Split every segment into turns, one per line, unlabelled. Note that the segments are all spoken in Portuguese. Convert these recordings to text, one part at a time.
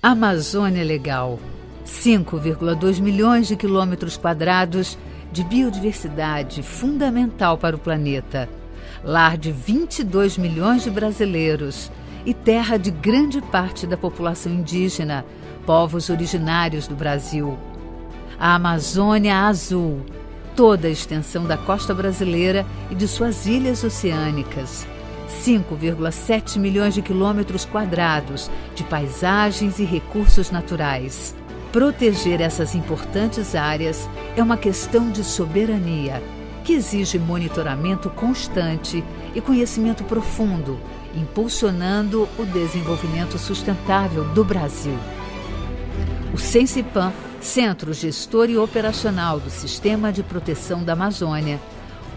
Amazônia Legal. 5,2 milhões de quilômetros quadrados de biodiversidade fundamental para o planeta. Lar de 22 milhões de brasileiros e terra de grande parte da população indígena, povos originários do Brasil. A Amazônia Azul, toda a extensão da costa brasileira e de suas ilhas oceânicas 5,7 milhões de quilômetros quadrados de paisagens e recursos naturais. Proteger essas importantes áreas é uma questão de soberania que exige monitoramento constante e conhecimento profundo, impulsionando o desenvolvimento sustentável do Brasil. O Sensipan, Centro Gestor e Operacional do Sistema de Proteção da Amazônia,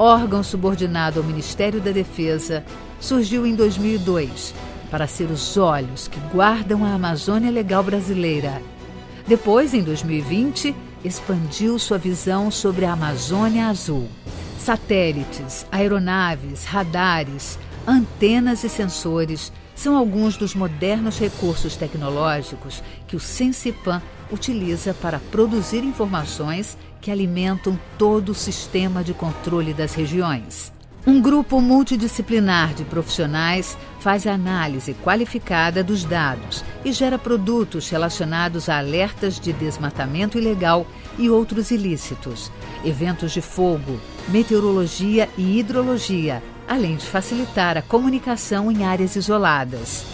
órgão subordinado ao Ministério da Defesa, surgiu em 2002 para ser os olhos que guardam a Amazônia Legal brasileira. Depois, em 2020, expandiu sua visão sobre a Amazônia Azul. Satélites, aeronaves, radares, antenas e sensores são alguns dos modernos recursos tecnológicos que o Sensipan utiliza para produzir informações que alimentam todo o sistema de controle das regiões. Um grupo multidisciplinar de profissionais faz análise qualificada dos dados e gera produtos relacionados a alertas de desmatamento ilegal e outros ilícitos, eventos de fogo, meteorologia e hidrologia, além de facilitar a comunicação em áreas isoladas.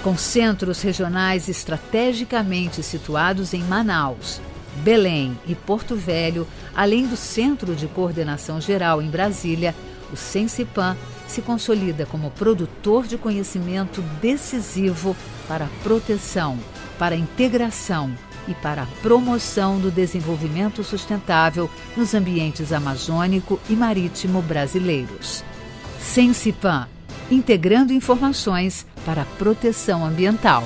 Com centros regionais estrategicamente situados em Manaus, Belém e Porto Velho, além do Centro de Coordenação Geral em Brasília, o Sensipan se consolida como produtor de conhecimento decisivo para a proteção, para a integração e para a promoção do desenvolvimento sustentável nos ambientes amazônico e marítimo brasileiros. Sensipan, integrando informações para a proteção ambiental.